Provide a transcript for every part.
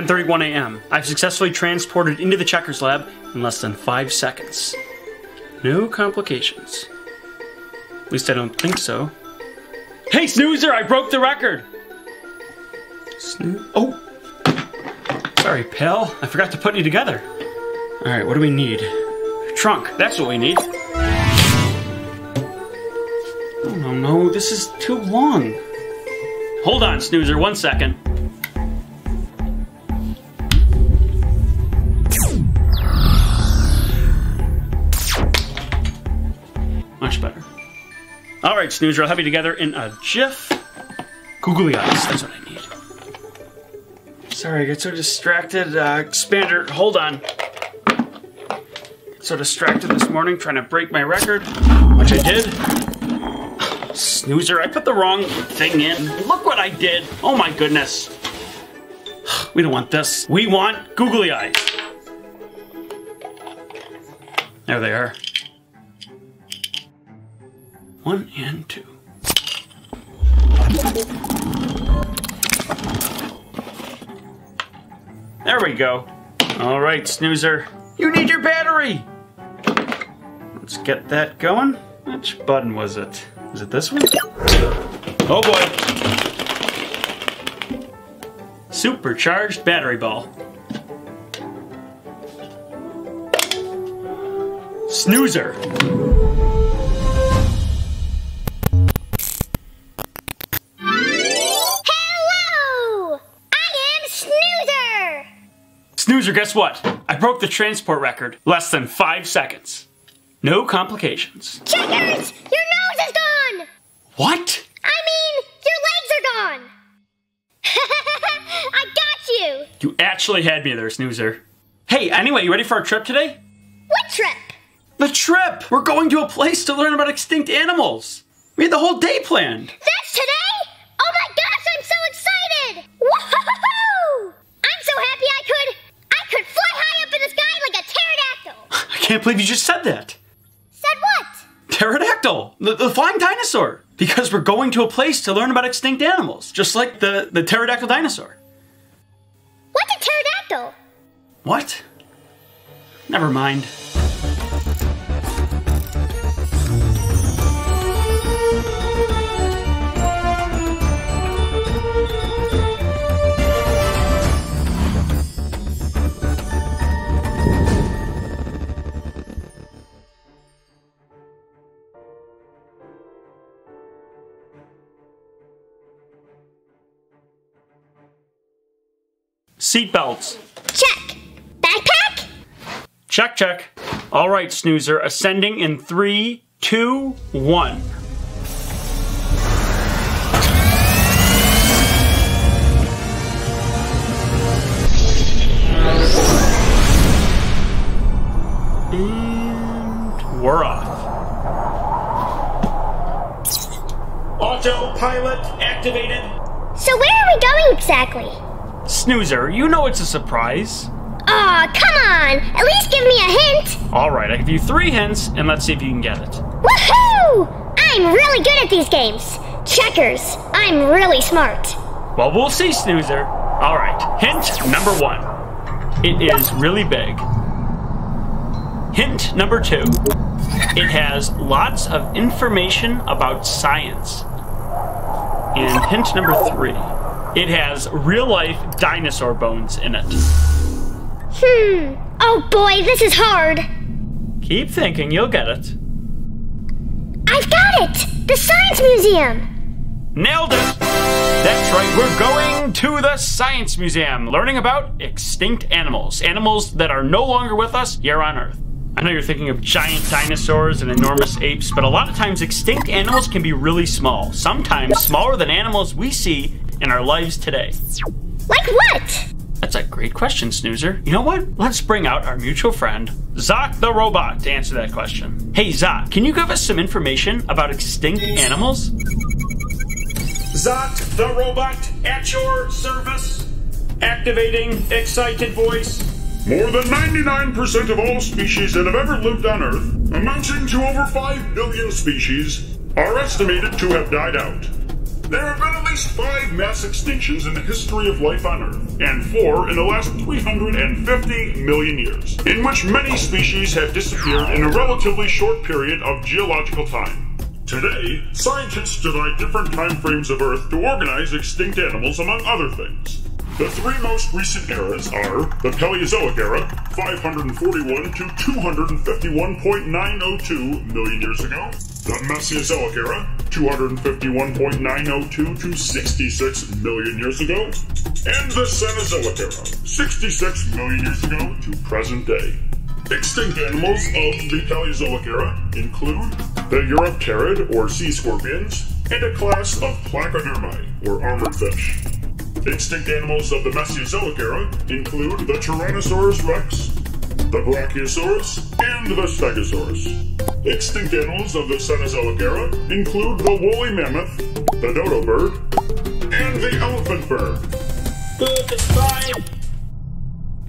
It 10:31 a.m. I've successfully transported into the checkers lab in less than five seconds. No complications. At least I don't think so. Hey, Snoozer! I broke the record. Snoo. Oh. Sorry, pal. I forgot to put you together. All right, what do we need? Trunk. That's what we need. No, no, this is too long. Hold on, Snoozer, one second. All right, Snoozer, I'll have you together in a jiff. Googly eyes, that's what I need. Sorry, I get so distracted. Uh, expander, hold on. So distracted this morning trying to break my record, which I did. Snoozer, I put the wrong thing in. Look what I did. Oh my goodness. We don't want this. We want googly eyes. There they are. One and two. There we go. All right, Snoozer. You need your battery. Let's get that going. Which button was it? Is it this one? Oh boy. Supercharged battery ball. Snoozer. Snoozer, guess what? I broke the transport record. Less than five seconds. No complications. Checkers! Your nose is gone! What? I mean, your legs are gone! I got you! You actually had me there, Snoozer. Hey, anyway, you ready for our trip today? What trip? The trip! We're going to a place to learn about extinct animals. We had the whole day planned. That's today? Oh my gosh, I'm so excited! Woohoo! I'm so happy I could. I could fly high up in the sky like a pterodactyl! I can't believe you just said that. Said what? Pterodactyl, the, the flying dinosaur. Because we're going to a place to learn about extinct animals, just like the, the pterodactyl dinosaur. What's a pterodactyl? What? Never mind. Seatbelts. Check. Backpack? Check, check. All right, Snoozer, ascending in three, two, one. And we're off. Autopilot activated. So where are we going exactly? Snoozer, you know it's a surprise. Aw, come on! At least give me a hint! All right, I give you three hints, and let's see if you can get it. Woohoo! I'm really good at these games. Checkers. I'm really smart. Well, we'll see, Snoozer. All right, hint number one. It is really big. Hint number two. It has lots of information about science. And hint number three. It has real life dinosaur bones in it. Hmm. Oh boy, this is hard. Keep thinking, you'll get it. I've got it! The Science Museum! Nailed it! That's right, we're going to the Science Museum, learning about extinct animals. Animals that are no longer with us here on Earth. I know you're thinking of giant dinosaurs and enormous apes, but a lot of times extinct animals can be really small, sometimes smaller than animals we see in our lives today. Like what? That's a great question, Snoozer. You know what? Let's bring out our mutual friend, Zot the robot, to answer that question. Hey, Zot, can you give us some information about extinct animals? Zot the robot, at your service. Activating excited voice. More than 99% of all species that have ever lived on Earth, amounting to over 5 billion species, are estimated to have died out. There have been at least five mass extinctions in the history of life on Earth, and four in the last 350 million years, in which many species have disappeared in a relatively short period of geological time. Today, scientists divide different time frames of Earth to organize extinct animals, among other things. The three most recent eras are the Paleozoic era, 541 to 251.902 million years ago, the Mesozoic era, 251.902 to 66 million years ago, and the Cenozoic era, 66 million years ago to present day. Extinct animals of the Paleozoic era include the Eurypterid or sea scorpions, and a class of Placodermi or armored fish. Extinct animals of the Mesozoic era include the Tyrannosaurus rex, the Brachiosaurus, and the Stegosaurus. Extinct animals of the Cenozoic era include the woolly mammoth, the dodo bird, and the elephant bird.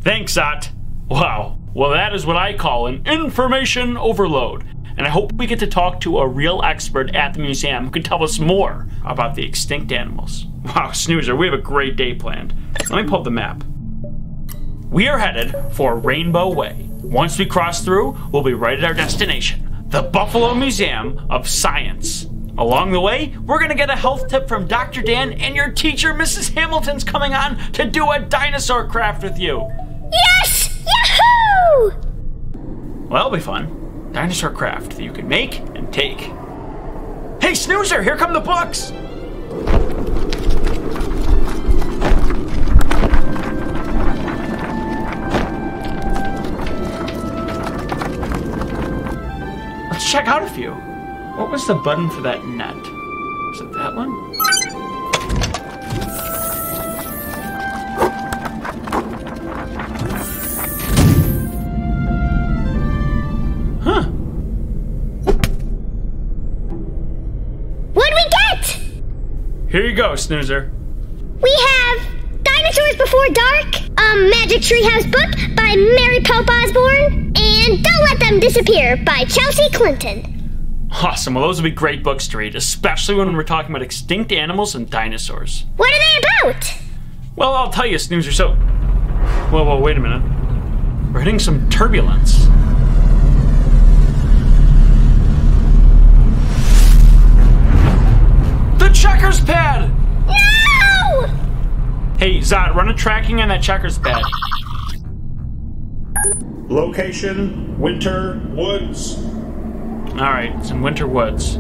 Thanks, Ot. Wow. Well, that is what I call an information overload. And I hope we get to talk to a real expert at the museum who can tell us more about the extinct animals. Wow, Snoozer, we have a great day planned. Let me pull up the map. We are headed for Rainbow Way. Once we cross through, we'll be right at our destination, the Buffalo Museum of Science. Along the way, we're gonna get a health tip from Dr. Dan, and your teacher, Mrs. Hamilton's coming on to do a dinosaur craft with you. Yes! Yahoo! Well, that'll be fun. Dinosaur craft that you can make and take. Hey, Snoozer, here come the books! Check out a few. What was the button for that net? Was it that one? Huh. What'd we get? Here you go, Snoozer. We have Dinosaurs Before Dark, a Magic Treehouse book by Mary Pope Osborne, and Don't Let Them Disappear by Chelsea Clinton. Awesome. Well, those would be great books to read, especially when we're talking about extinct animals and dinosaurs. What are they about? Well, I'll tell you, Snoozer. So, whoa, whoa, wait a minute. We're hitting some turbulence. The checkers pad! No! Hey, Zot, run a tracking on that checkers bed. Location Winter Woods. All right, it's in Winter Woods.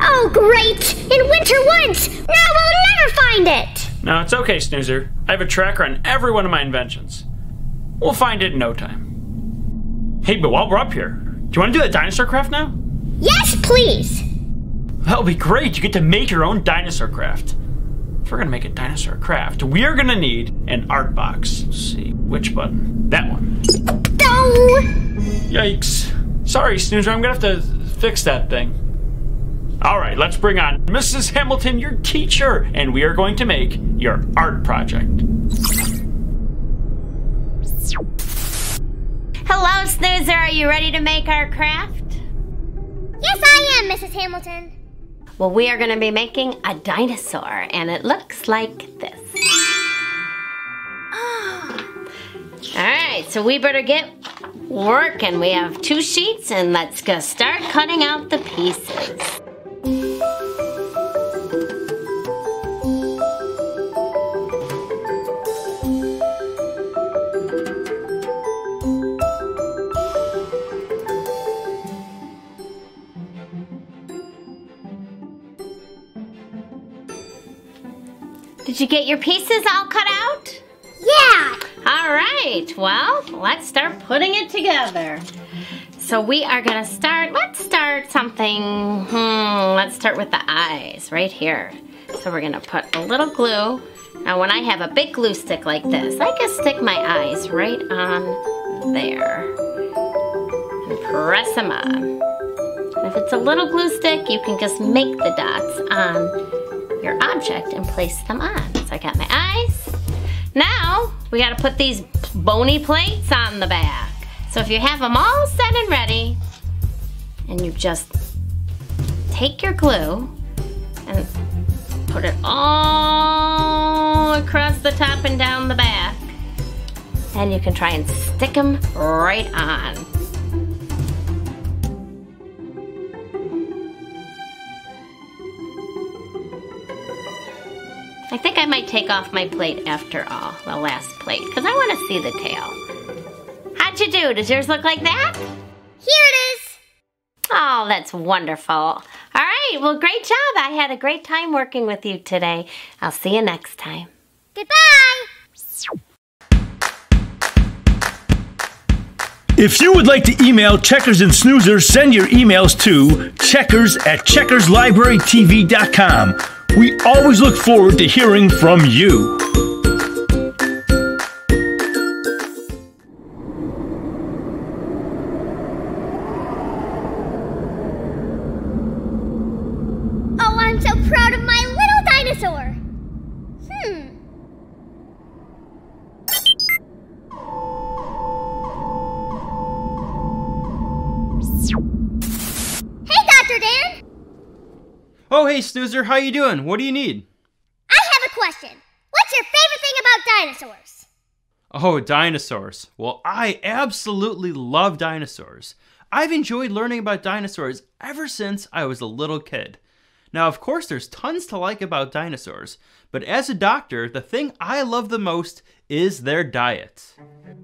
Oh, great! In Winter Woods! Now we'll never find it! No, it's okay, Snoozer. I have a tracker on every one of my inventions. We'll find it in no time. Hey, but while we're up here, do you want to do that dinosaur craft now? Yes, please! That'll be great. You get to make your own dinosaur craft. If we're gonna make a dinosaur craft, we are gonna need an art box. Let's see, which button? That one. No! Yikes. Sorry, Snoozer, I'm gonna have to fix that thing. All right, let's bring on Mrs. Hamilton, your teacher, and we are going to make your art project. Hello, Snoozer. Are you ready to make our craft? Yes, I am, Mrs. Hamilton. Well, we are going to be making a dinosaur, and it looks like this. All right, so we better get working. We have two sheets, and let's go start cutting out the pieces. Your pieces all cut out? Yeah! All right, well, let's start putting it together. So we are gonna start, let's start something, hmm, let's start with the eyes right here. So we're gonna put a little glue. Now when I have a big glue stick like this, I can stick my eyes right on there. And press them on. If it's a little glue stick, you can just make the dots on your object and place them on. So I got my eyes. Now, we gotta put these bony plates on the back. So if you have them all set and ready, and you just take your glue and put it all across the top and down the back. And you can try and stick them right on. I think I might take off my plate after all, the last plate, because I want to see the tail. How'd you do? Does yours look like that? Here it is. Oh, that's wonderful. All right, well, great job. I had a great time working with you today. I'll see you next time. Goodbye. If you would like to email Checkers and Snoozers, send your emails to checkers at checkerslibrarytv.com. We always look forward to hearing from you. Hey, how you doing? What do you need? I have a question. What's your favorite thing about dinosaurs? Oh, dinosaurs. Well, I absolutely love dinosaurs. I've enjoyed learning about dinosaurs ever since I was a little kid. Now, of course, there's tons to like about dinosaurs, but as a doctor, the thing I love the most is their diet.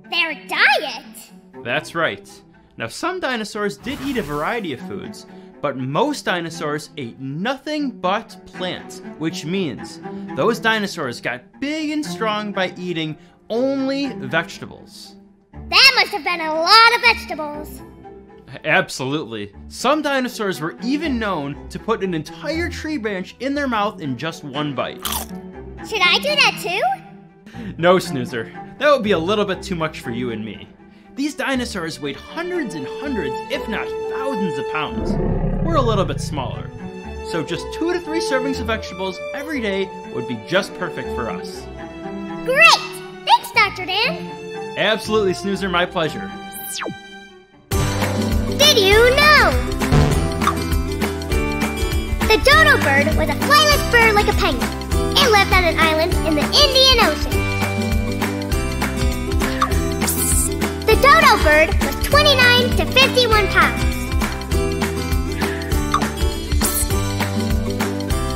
Their diet? That's right. Now, some dinosaurs did eat a variety of foods, but most dinosaurs ate nothing but plants, which means those dinosaurs got big and strong by eating only vegetables. That must have been a lot of vegetables. Absolutely. Some dinosaurs were even known to put an entire tree branch in their mouth in just one bite. Should I do that too? No, Snoozer, that would be a little bit too much for you and me. These dinosaurs weighed hundreds and hundreds, if not thousands of pounds. We're a little bit smaller. So just two to three servings of vegetables every day would be just perfect for us. Great! Thanks, Dr. Dan. Absolutely, Snoozer, my pleasure. Did you know? The dodo bird was a flightless bird like a penguin. It lived on an island in the Indian Ocean. Dodo bird was 29 to 51 pounds.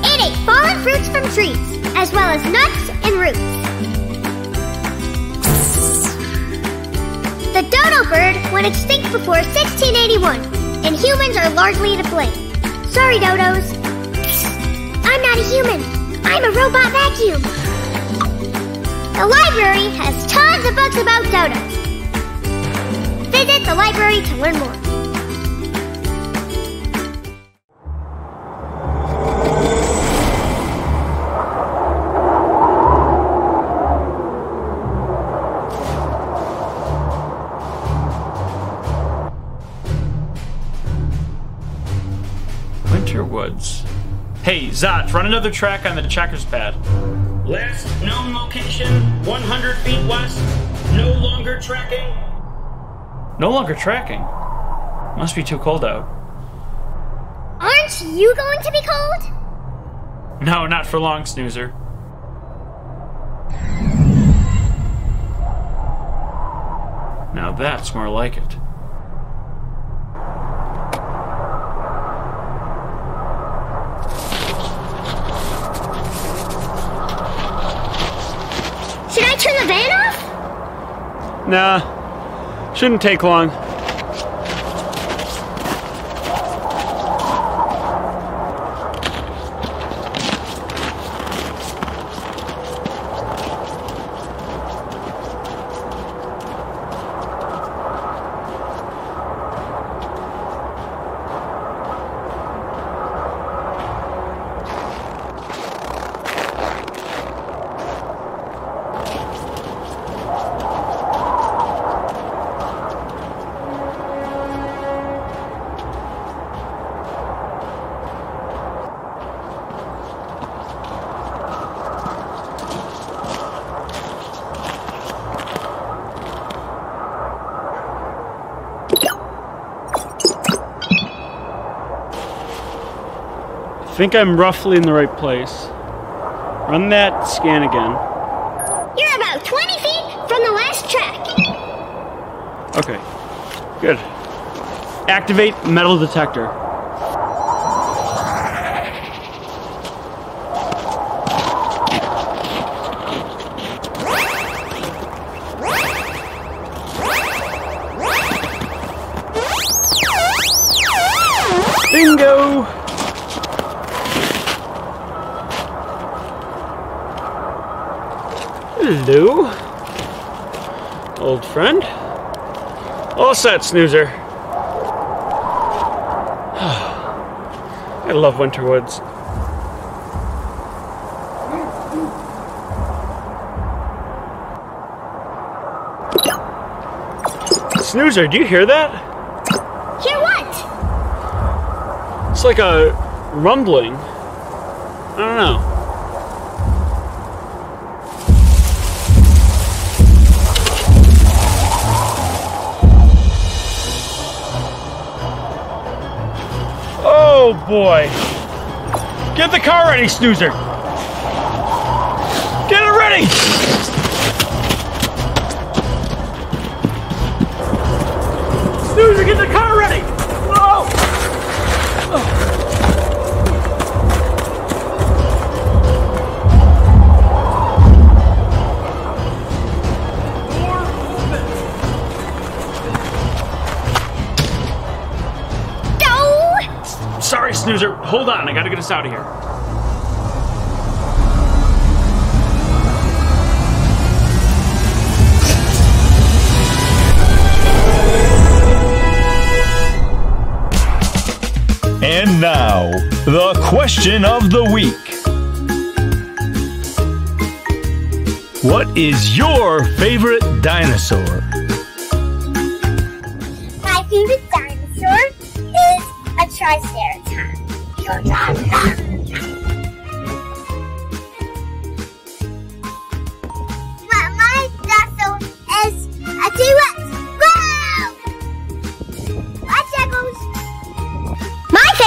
It ate fallen fruits from trees, as well as nuts and roots. The dodo bird went extinct before 1681, and humans are largely to blame. Sorry, dodos. I'm not a human. I'm a robot vacuum. The library has tons of books about dodos. Visit the library to learn more. Winter Woods. Hey, Zot, run another track on the checkers pad. Last known location, 100 feet west. No longer tracking. No longer tracking? Must be too cold out. Aren't you going to be cold? No, not for long, Snoozer. Now that's more like it. Should I turn the van off? Nah, shouldn't take long. I think I'm roughly in the right place. Run that scan again. You're about 20 feet from the last track. Okay. Good. Activate metal detector. Hello, old friend. All set, snoozer. I love winter woods. Snoozer, do you hear that? Hear what? It's like a rumbling. I don't know. Boy. Get the car ready, Snoozer. Get it ready. Snoozer, get the car Hold on. I gotta get us out of here. And now, the question of the week. What is your favorite dinosaur? My favorite dinosaur is a triceratops.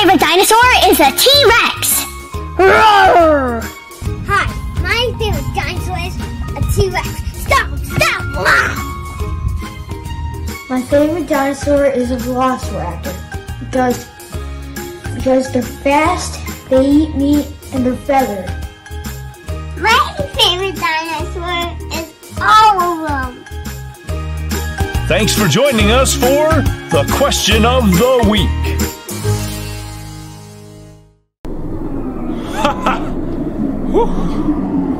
Favorite dinosaur is a T-Rex. Roar! Hi, my favorite dinosaur is a T-Rex. Stop! Stop! Wow! My favorite dinosaur is a velociraptor because because they're fast, they eat meat, and they're feathered. My favorite dinosaur is all of them. Thanks for joining us for the question of the week.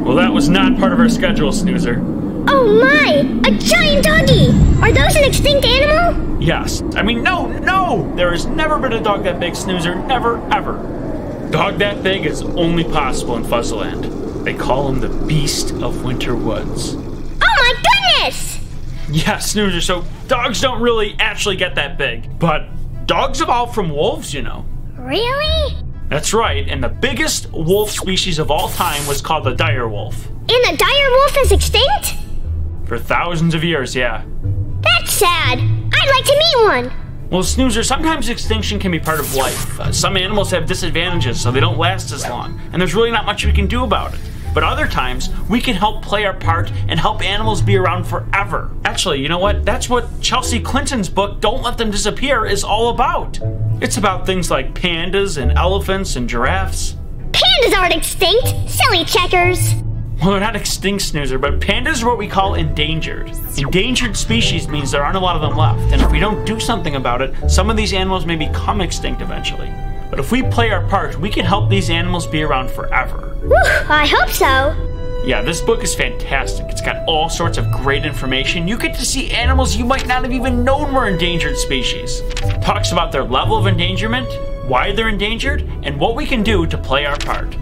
Well, that was not part of our schedule, Snoozer. Oh my! A giant doggy! Are those an extinct animal? Yes. I mean, no, no! There has never been a dog that big, Snoozer. Never, ever. Dog that big is only possible in Fuzzland. They call him the Beast of Winter Woods. Oh my goodness! Yeah, Snoozer, so dogs don't really actually get that big. But dogs evolved from wolves, you know. Really? That's right, and the biggest wolf species of all time was called the dire wolf. And the dire wolf is extinct? For thousands of years, yeah. That's sad. I'd like to meet one. Well, Snoozer, sometimes extinction can be part of life. Uh, some animals have disadvantages, so they don't last as long, and there's really not much we can do about it. But other times, we can help play our part and help animals be around forever. Actually, you know what? That's what Chelsea Clinton's book, Don't Let Them Disappear, is all about. It's about things like pandas and elephants and giraffes. Pandas aren't extinct. Silly checkers. Well, they're not extinct, Snoozer, but pandas are what we call endangered. Endangered species means there aren't a lot of them left, and if we don't do something about it, some of these animals may become extinct eventually. But if we play our part, we can help these animals be around forever. Whew, I hope so. Yeah, this book is fantastic. It's got all sorts of great information. You get to see animals you might not have even known were endangered species. It talks about their level of endangerment, why they're endangered, and what we can do to play our part.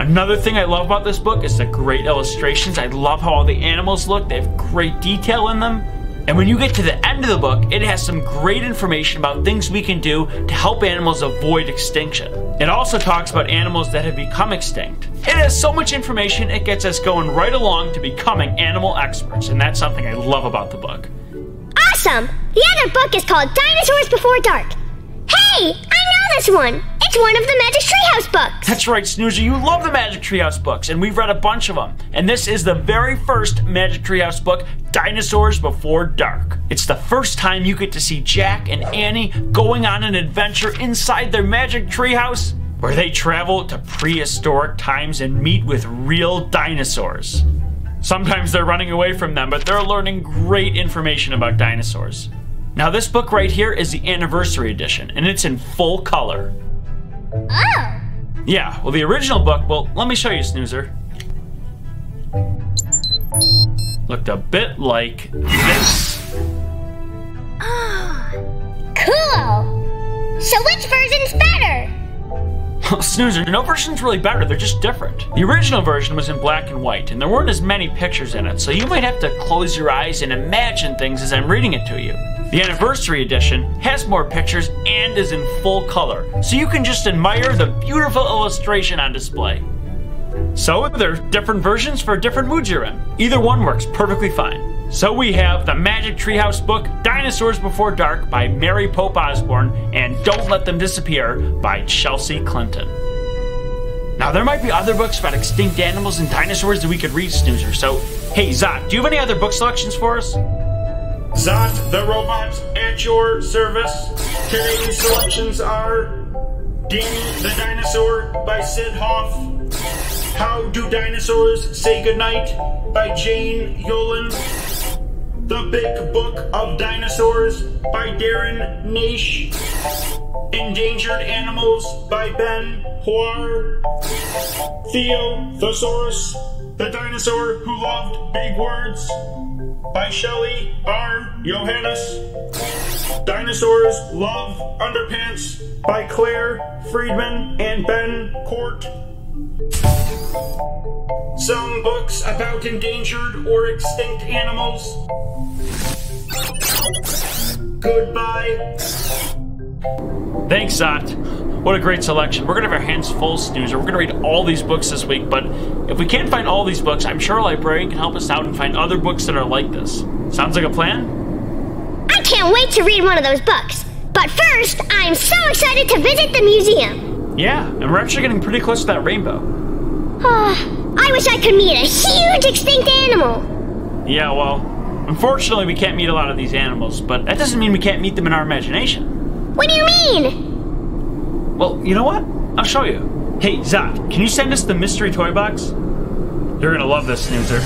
Another thing I love about this book is the great illustrations. I love how all the animals look. They have great detail in them. And when you get to the end of the book, it has some great information about things we can do to help animals avoid extinction. It also talks about animals that have become extinct. It has so much information, it gets us going right along to becoming animal experts, and that's something I love about the book. Awesome. The other book is called Dinosaurs Before Dark. Hey, I know this one. It's one of the Magic Treehouse books. That's right, Snoozer. You love the Magic Treehouse books, and we've read a bunch of them. And this is the very first Magic Treehouse book, Dinosaurs Before Dark. It's the first time you get to see Jack and Annie going on an adventure inside their Magic Treehouse, where they travel to prehistoric times and meet with real dinosaurs. Sometimes they're running away from them, but they're learning great information about dinosaurs. Now, this book right here is the anniversary edition, and it's in full color. Oh. Yeah, well, the original book, well, let me show you, Snoozer. Looked a bit like this. Ah, cool. So which version's better? Snoozer, no version's really better, they're just different. The original version was in black and white, and there weren't as many pictures in it, so you might have to close your eyes and imagine things as I'm reading it to you. The anniversary edition has more pictures and is in full color, so you can just admire the beautiful illustration on display. So there are different versions for different moods you're in. Either one works perfectly fine. So we have the Magic Treehouse book, Dinosaurs Before Dark by Mary Pope Osborne, and Don't Let Them Disappear by Chelsea Clinton. Now there might be other books about extinct animals and dinosaurs that we could read, Snoozer, so hey Zot, do you have any other book selections for us? Zot the robot at your service. Today's selections are Danny the Dinosaur by Syd Hoff. How Do Dinosaurs Say Goodnight by Jane Yolen. The Big Book of Dinosaurs by Darren Naish. Endangered Animals by Ben Hoare. Theo Thesaurus, the dinosaur who loved big words by Shelley R. Johannes. Dinosaurs Love Underpants by Claire Freedman and Ben Court. Some books about endangered or extinct animals. Goodbye. Thanks, Zot. What a great selection. We're gonna have our hands full, Snoozer. We're gonna read all these books this week, but if we can't find all these books, I'm sure a librarian can help us out and find other books that are like this. Sounds like a plan? I can't wait to read one of those books. But first, I'm so excited to visit the museum. Yeah, and we're actually getting pretty close to that rainbow. Ah, I wish I could meet a huge extinct animal. Yeah, well, unfortunately, we can't meet a lot of these animals, but that doesn't mean we can't meet them in our imagination. What do you mean? Well, you know what? I'll show you. Hey, Zach, can you send us the mystery toy box? You're gonna love this, Snoozer.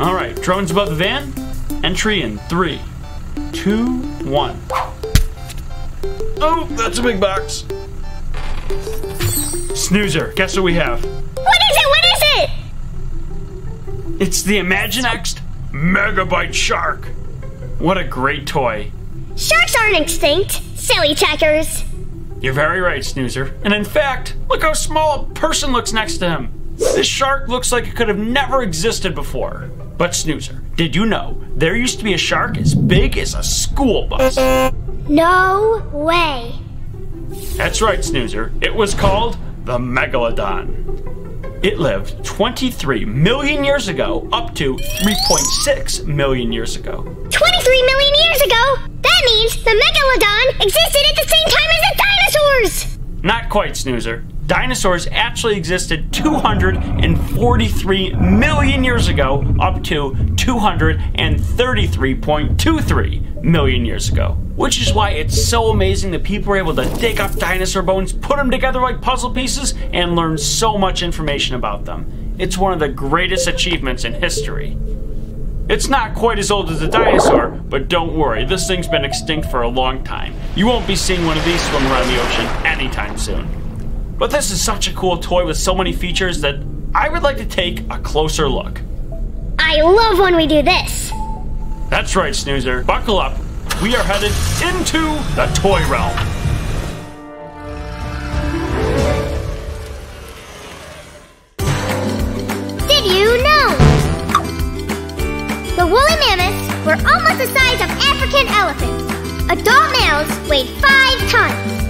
All right, drones above the van. Entry in three, two, one. Oh, that's a big box. Snoozer, guess what we have? What is it? What is it? It's the Imaginext Megabyte Shark. What a great toy. Sharks aren't extinct. Silly checkers. You're very right, Snoozer. And in fact, look how small a person looks next to him. This shark looks like it could have never existed before. But Snoozer, did you know there used to be a shark as big as a school bus? No way. That's right, Snoozer. It was called the Megalodon. It lived 23 million years ago up to 3.6 million years ago. 23 million years ago? That means the Megalodon existed at the same time as the dinosaurs! Not quite, Snoozer. Dinosaurs actually existed 243 million years ago up to 233.23 million years ago. Which is why it's so amazing that people were able to dig up dinosaur bones, put them together like puzzle pieces, and learn so much information about them. It's one of the greatest achievements in history. It's not quite as old as a dinosaur, but don't worry, this thing's been extinct for a long time. You won't be seeing one of these swim around the ocean anytime soon. But this is such a cool toy with so many features that I would like to take a closer look. I love when we do this. That's right, Snoozer. Buckle up. We are headed into the toy realm. Did you know? The woolly mammoths were almost the size of African elephants. Adult males weighed 5 tons.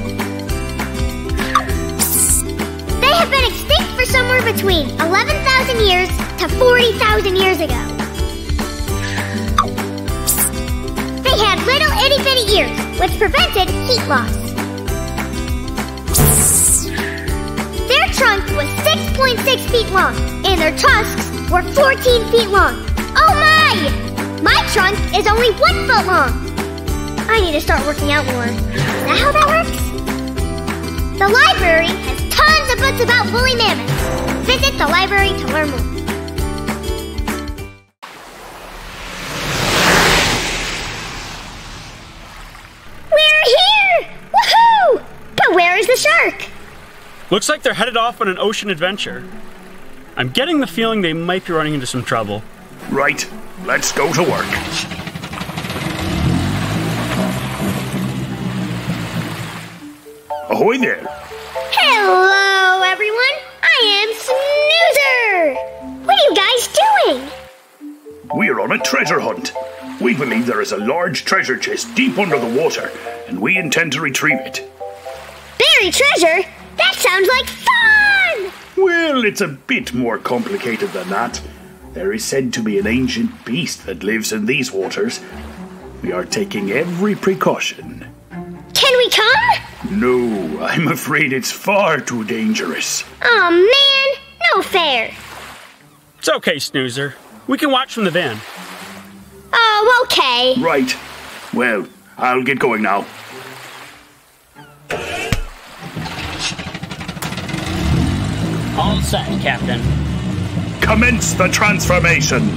Have been extinct for somewhere between 11,000 years to 40,000 years ago. They had little itty bitty ears, which prevented heat loss. Their trunk was 6.6 feet long, and their tusks were 14 feet long. Oh my! My trunk is only one foot long. I need to start working out more. Is that how that works? The library has tons of books about woolly mammoths. Visit the library to learn more. We're here! Woohoo! But where is the shark? Looks like they're headed off on an ocean adventure. I'm getting the feeling they might be running into some trouble. Right, let's go to work. Ahoy there. Hello, We're on a treasure hunt. We believe there is a large treasure chest deep under the water, and we intend to retrieve it. Buried treasure? That sounds like fun! Well, it's a bit more complicated than that. There is said to be an ancient beast that lives in these waters. We are taking every precaution. Can we come? No, I'm afraid it's far too dangerous. Oh man, no fair. It's okay, Snoozer. We can watch from the van. Oh, okay. Right. Well, I'll get going now. All set, Captain. Commence the transformation.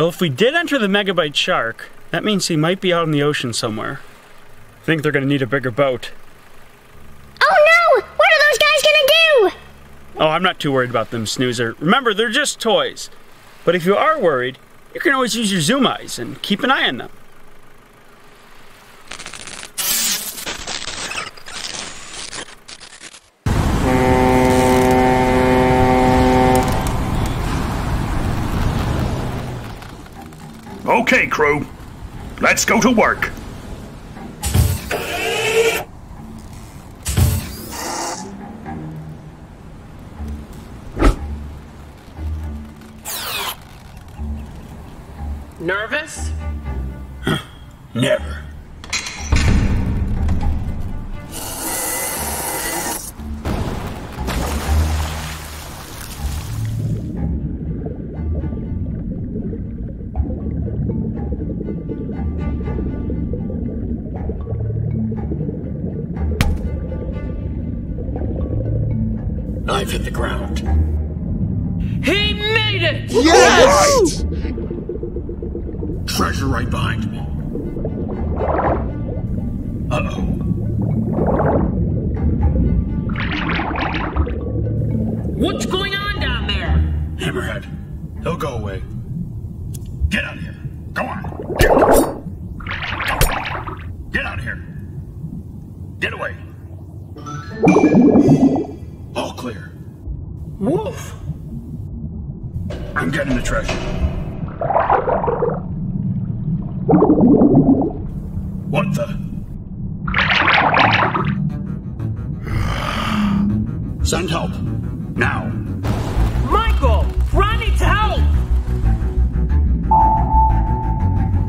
Well, if we did enter the megabyte shark, that means he might be out in the ocean somewhere. I think they're gonna need a bigger boat. Oh no! What are those guys gonna do? Oh, I'm not too worried about them, Snoozer. Remember, they're just toys. But if you are worried, you can always use your zoom eyes and keep an eye on them. Okay, crew. Let's go to work. Nervous? Never. All clear. Wolf! I'm getting the treasure. What the? Send help. Now. Michael! Ron needs help!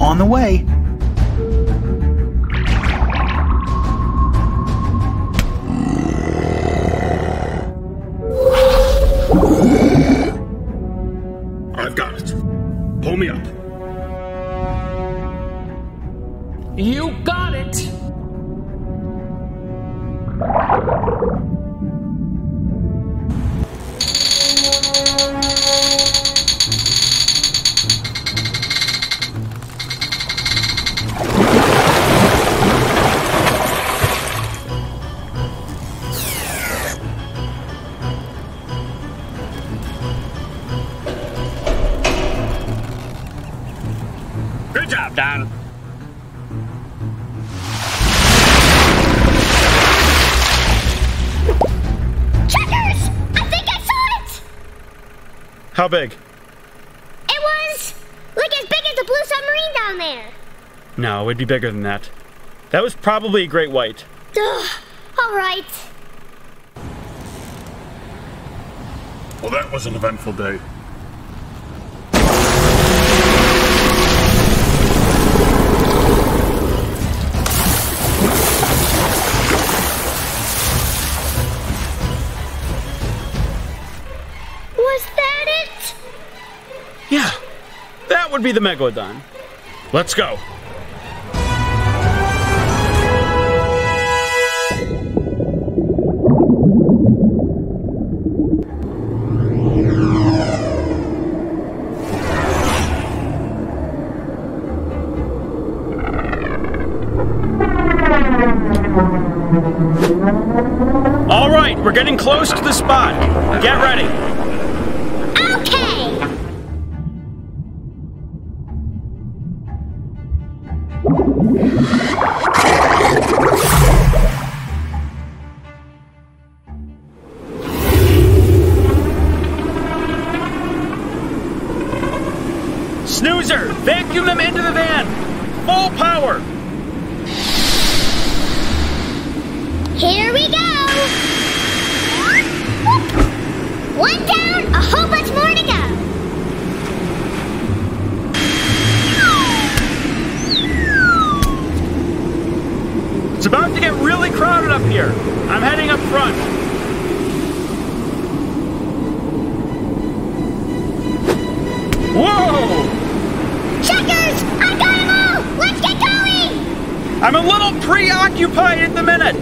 On the way. Pull me up. You How big? It was like as big as the blue submarine down there. No, it'd be bigger than that. That was probably a great white. Ugh. All right. Well, that was an eventful day. Would be the Megalodon. Let's go. All right, we're getting close to the spot. Get ready. The van. Full power. Here we go. One down, a whole bunch more to go. It's about to get really crowded up here. I'm heading up front. Whoa! Checkers, I got 'em all. Let's get going. I'm a little preoccupied at the minute.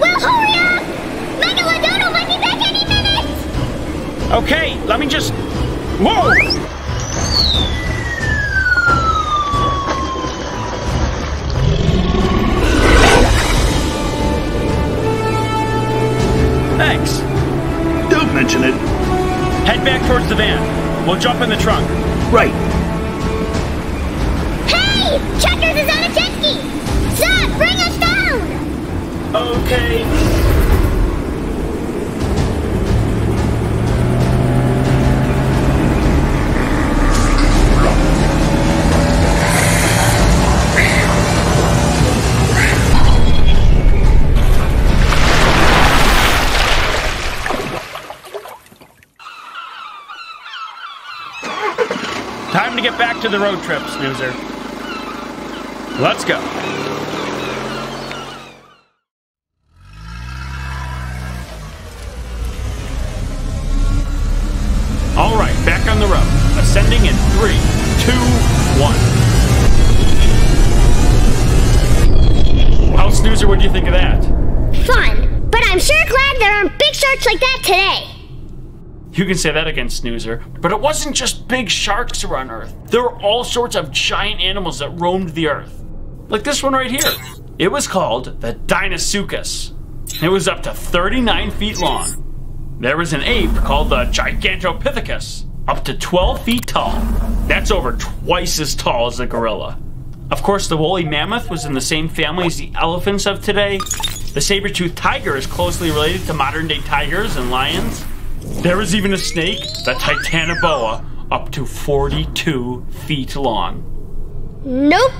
Well, hurry up. Megalodon might be back any minute. Okay, let me just. Whoa! Thanks. Don't mention it. Head back towards the van. We'll jump in the trunk. Right. Okay. Time to get back to the road trip, Snoozer. Let's go. You can say that against Snoozer, but it wasn't just big sharks around Earth. There were all sorts of giant animals that roamed the Earth. Like this one right here. It was called the Deinosuchus. It was up to 39 feet long. There was an ape called the Gigantopithecus, up to 12 feet tall. That's over twice as tall as a gorilla. Of course, the woolly mammoth was in the same family as the elephants of today. The saber-toothed tiger is closely related to modern-day tigers and lions. There was even a snake, the Titanoboa, up to 42 feet long. Nope.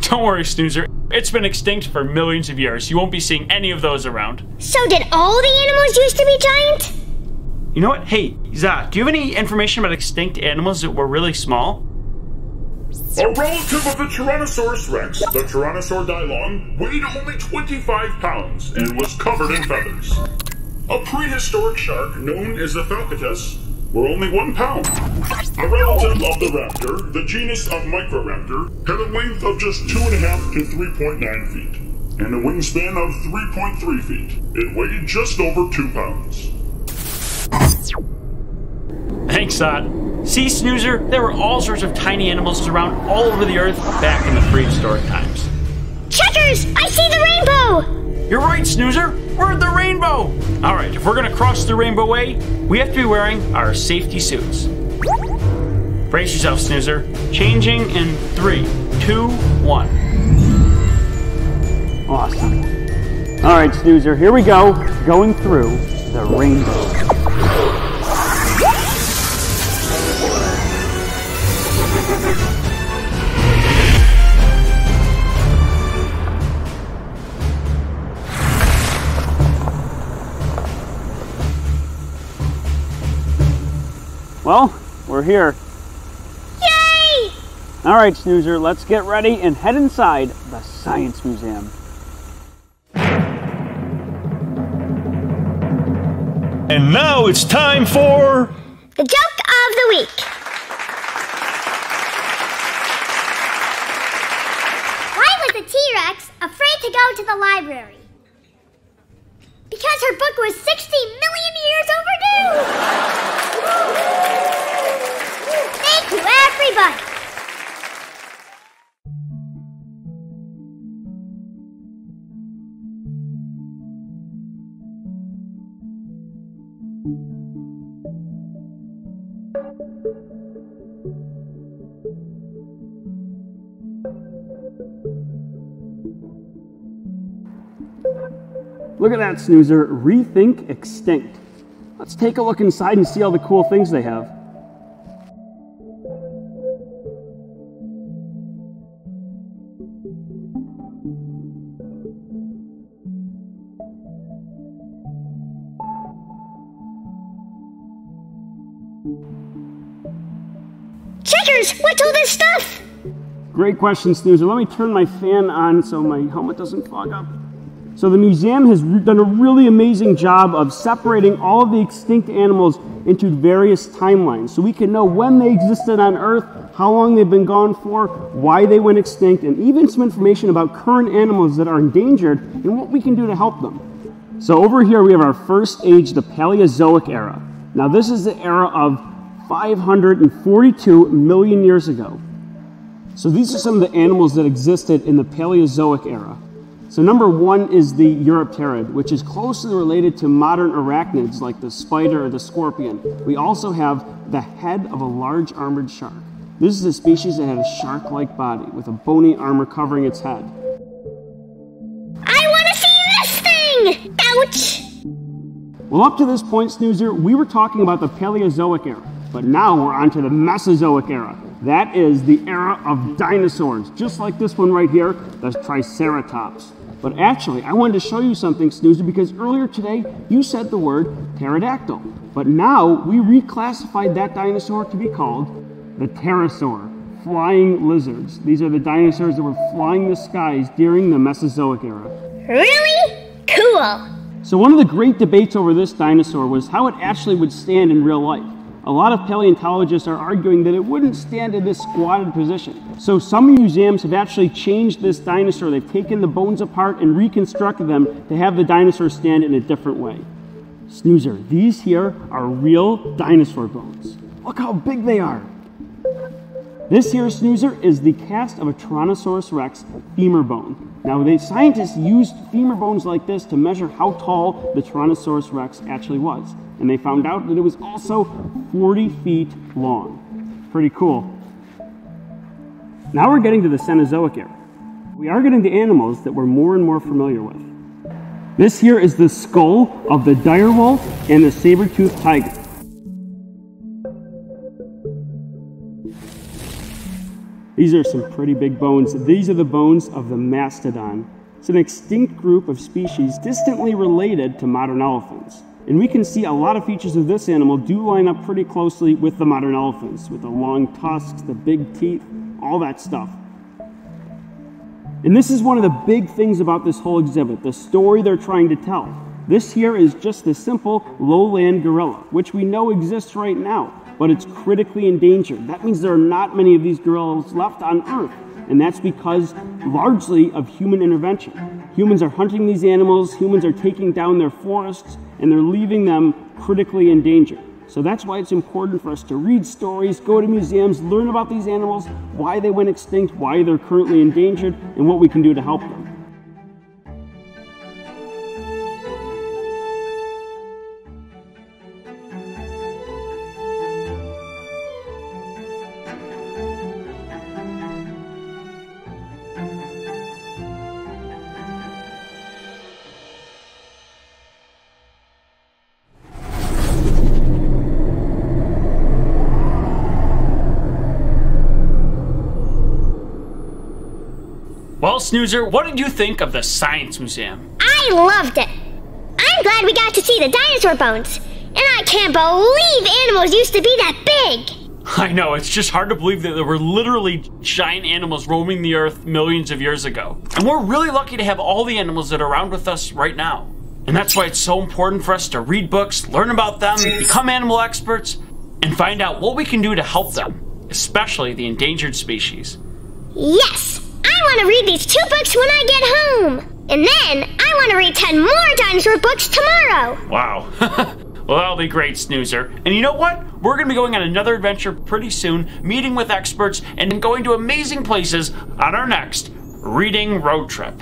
Don't worry, Snoozer. It's been extinct for millions of years. You won't be seeing any of those around. So did all the animals used to be giant? You know what? Hey, Zot, do you have any information about extinct animals that were really small? A relative of the Tyrannosaurus rex, the Tyrannosaur Dilong, weighed only 25 pounds and was covered in feathers. A prehistoric shark known as the Falcatus were only one pound. A relative of the raptor, the genus of Microraptor, had a length of just 2.5 to 3.9 feet and a wingspan of 3.3 feet. It weighed just over 2 pounds. Thanks, Zot. See, Snoozer, there were all sorts of tiny animals around all over the earth back in the prehistoric times. Checkers, I see the rainbow. You're right, Snoozer. We're the rainbow. All right, if we're gonna cross the rainbow way, we have to be wearing our safety suits. Brace yourself, Snoozer. Changing in three, two, one. Awesome. All right, Snoozer, here we go. Going through the rainbow. Well, we're here. Yay! All right, Snoozer, let's get ready and head inside the Science Museum. And now it's time for. The joke of the week. Why was the T-Rex afraid to go to the library? Because her book was 60 million years overdue. Thank you, everybody. Look at that, Snoozer. Rethink Extinct. Let's take a look inside and see all the cool things they have. Checkers, what's all this stuff? Great question, Snoozer. Let me turn my fan on so my helmet doesn't fog up. So the museum has done a really amazing job of separating all of the extinct animals into various timelines so we can know when they existed on Earth, how long they've been gone for, why they went extinct, and even some information about current animals that are endangered and what we can do to help them. So over here we have our first age, the Paleozoic era. Now this is the era of 542 million years ago. So these are some of the animals that existed in the Paleozoic era. So number one is the Eurypterid, which is closely related to modern arachnids like the spider or the scorpion. We also have the head of a large armored shark. This is a species that had a shark-like body with a bony armor covering its head. I want to see this thing! Ouch! Well, up to this point, Snoozer, we were talking about the Paleozoic era, but now we're on to the Mesozoic era. That is the era of dinosaurs, just like this one right here, the Triceratops. But actually, I wanted to show you something, Snoozer, because earlier today you said the word pterodactyl. But now we reclassified that dinosaur to be called the pterosaur, flying lizards. These are the dinosaurs that were flying the skies during the Mesozoic era. Really? Cool. So one of the great debates over this dinosaur was how it actually would stand in real life. A lot of paleontologists are arguing that it wouldn't stand in this squatted position. So some museums have actually changed this dinosaur. They've taken the bones apart and reconstructed them to have the dinosaur stand in a different way. Snoozer, these here are real dinosaur bones. Look how big they are. This here, Snoozer, is the cast of a Tyrannosaurus rex femur bone. Now, the scientists used femur bones like this to measure how tall the Tyrannosaurus rex actually was. And they found out that it was also 40 feet long. Pretty cool. Now we're getting to the Cenozoic era. We are getting to animals that we're more and more familiar with. This here is the skull of the direwolf and the saber-toothed tiger. These are some pretty big bones. These are the bones of the mastodon. It's an extinct group of species distantly related to modern elephants. And we can see a lot of features of this animal do line up pretty closely with the modern elephants, with the long tusks, the big teeth, all that stuff. And this is one of the big things about this whole exhibit, the story they're trying to tell. This here is just the simple lowland gorilla, which we know exists right now, but it's critically endangered. That means there are not many of these gorillas left on Earth, and that's because largely of human intervention. Humans are hunting these animals, humans are taking down their forests, and they're leaving them critically endangered. So that's why it's important for us to read stories, go to museums, learn about these animals, why they went extinct, why they're currently endangered, and what we can do to help them. Snoozer, what did you think of the Science Museum? I loved it. I'm glad we got to see the dinosaur bones. And I can't believe animals used to be that big. I know, it's just hard to believe that there were literally giant animals roaming the earth millions of years ago. And we're really lucky to have all the animals that are around with us right now. And that's why it's so important for us to read books, learn about them, become animal experts, and find out what we can do to help them, especially the endangered species. Yes, want to read these two books when I get home. And then I want to read 10 more dinosaur books tomorrow. Wow. well, that'll be great, Snoozer. And you know what? We're going to be going on another adventure pretty soon, meeting with experts, and going to amazing places on our next Reading Road Trip.